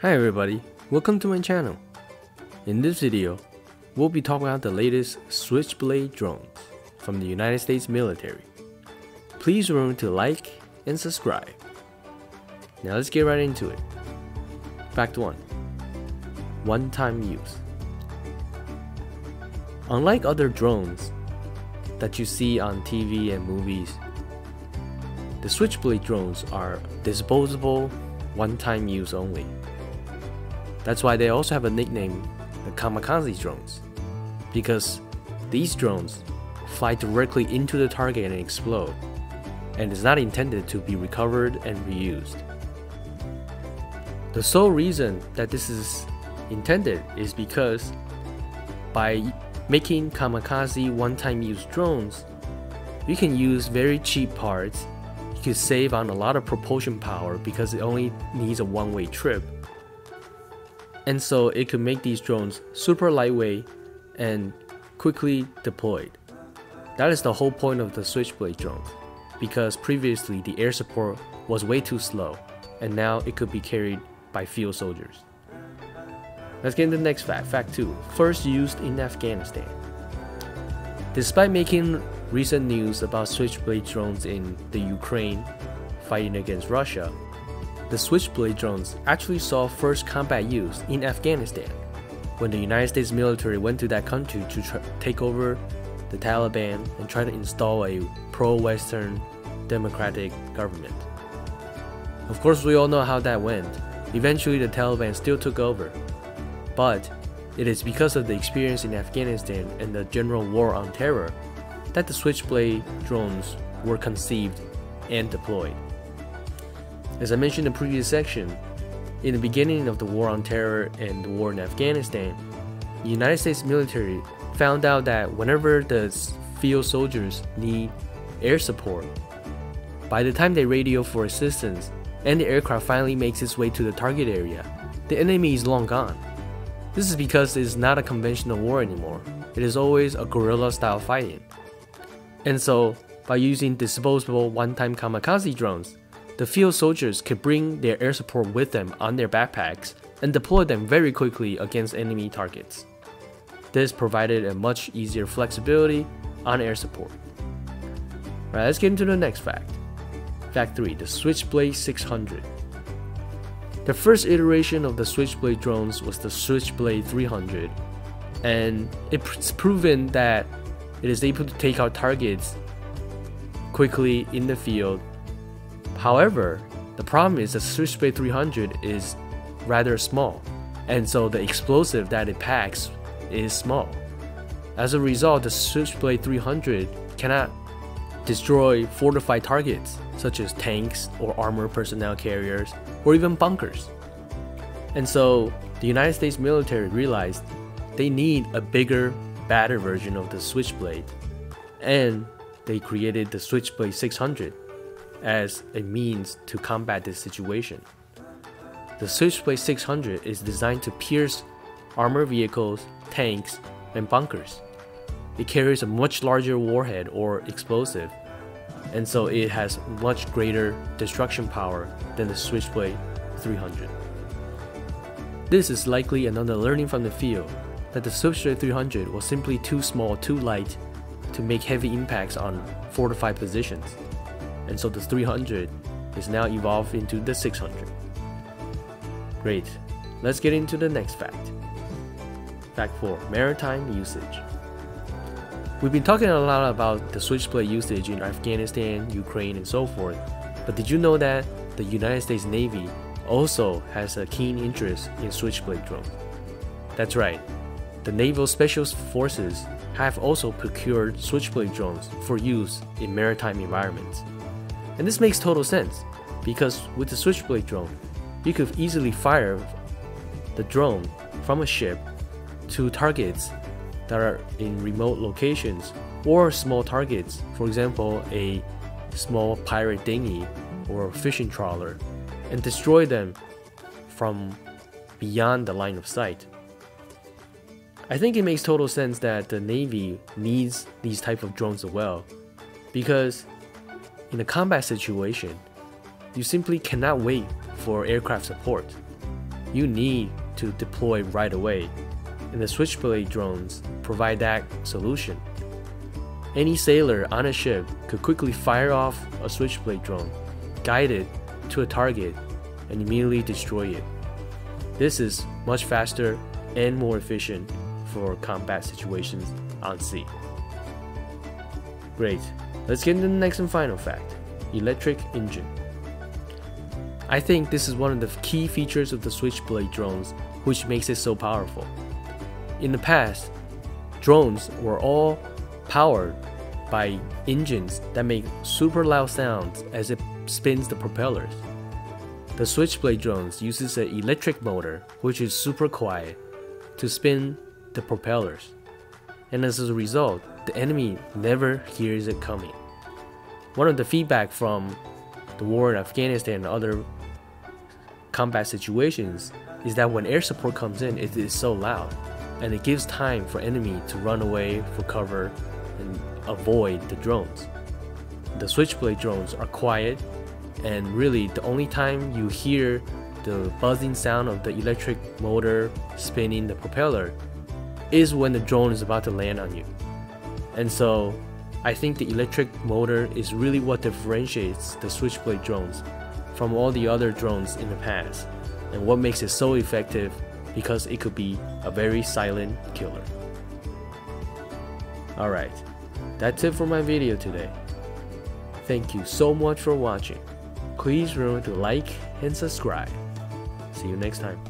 Hi everybody, welcome to my channel. In this video, we'll be talking about the latest Switchblade drones from the United States military. Please remember to like and subscribe. Now let's get right into it. Fact 1 One time use. Unlike other drones that you see on TV and movies, the Switchblade drones are disposable, one time use only. That's why they also have a nickname, the kamikaze drones, because these drones fly directly into the target and explode, and is not intended to be recovered and reused. The sole reason that this is intended is because by making kamikaze one-time use drones, you can use very cheap parts, you can save on a lot of propulsion power because it only needs a one-way trip, and so it could make these drones super lightweight and quickly deployed. That is the whole point of the Switchblade drones, because previously the air support was way too slow, and now it could be carried by field soldiers. Let's get into the next fact. Fact 2. First used in Afghanistan. Despite making recent news about Switchblade drones in the Ukraine fighting against Russia, the Switchblade drones actually saw first combat use in Afghanistan when the United States military went to that country to take over the Taliban and try to install a pro-Western democratic government. Of course, we all know how that went. Eventually, the Taliban still took over. But it is because of the experience in Afghanistan and the general war on terror that the Switchblade drones were conceived and deployed. As I mentioned in the previous section, in the beginning of the war on terror and the war in Afghanistan, the United States military found out that whenever the field soldiers need air support, by the time they radio for assistance and the aircraft finally makes its way to the target area, the enemy is long gone. This is because it is not a conventional war anymore, it is always a guerrilla style fighting. And so, by using disposable one time kamikaze drones, the field soldiers could bring their air support with them on their backpacks and deploy them very quickly against enemy targets. This provided a much easier flexibility on air support. Alright, let's get into the next fact. Fact 3 The Switchblade 600. The first iteration of the Switchblade drones was the Switchblade 300, and it's proven that it is able to take out targets quickly in the field However, the problem is the Switchblade 300 is rather small, and so the explosive that it packs is small. As a result, the Switchblade 300 cannot destroy fortified targets such as tanks or armored personnel carriers or even bunkers. And so the United States military realized they need a bigger, badder version of the Switchblade, and they created the Switchblade 600 as a means to combat this situation. The Switchblade 600 is designed to pierce armored vehicles, tanks, and bunkers. It carries a much larger warhead or explosive, and so it has much greater destruction power than the Switchblade 300. This is likely another learning from the field that the Switchblade 300 was simply too small, too light to make heavy impacts on fortified positions and so the 300 is now evolved into the 600. Great, let's get into the next fact. Fact 4 Maritime Usage. We've been talking a lot about the switchblade usage in Afghanistan, Ukraine, and so forth, but did you know that the United States Navy also has a keen interest in switchblade drones? That's right, the Naval Special Forces have also procured switchblade drones for use in maritime environments. And this makes total sense, because with the Switchblade drone, you could easily fire the drone from a ship to targets that are in remote locations or small targets, for example, a small pirate dinghy or fishing trawler, and destroy them from beyond the line of sight. I think it makes total sense that the Navy needs these type of drones as well, because in a combat situation, you simply cannot wait for aircraft support. you need to deploy right away, and the Switchblade drones provide that solution. Any sailor on a ship could quickly fire off a Switchblade drone, guide it to a target, and immediately destroy it. This is much faster and more efficient for combat situations on sea. Great, let's get into the next and final fact electric engine. I think this is one of the key features of the Switchblade drones which makes it so powerful. In the past, drones were all powered by engines that make super loud sounds as it spins the propellers. The Switchblade drones uses an electric motor which is super quiet to spin the propellers. And as a result, the enemy never hears it coming. One of the feedback from the war in Afghanistan and other combat situations is that when air support comes in, it is so loud and it gives time for enemy to run away for cover and avoid the drones. The switchblade drones are quiet and really the only time you hear the buzzing sound of the electric motor spinning the propeller is when the drone is about to land on you. And so I think the electric motor is really what differentiates the Switchblade drones from all the other drones in the past, and what makes it so effective because it could be a very silent killer. Alright, that's it for my video today. Thank you so much for watching. Please remember to like and subscribe. See you next time.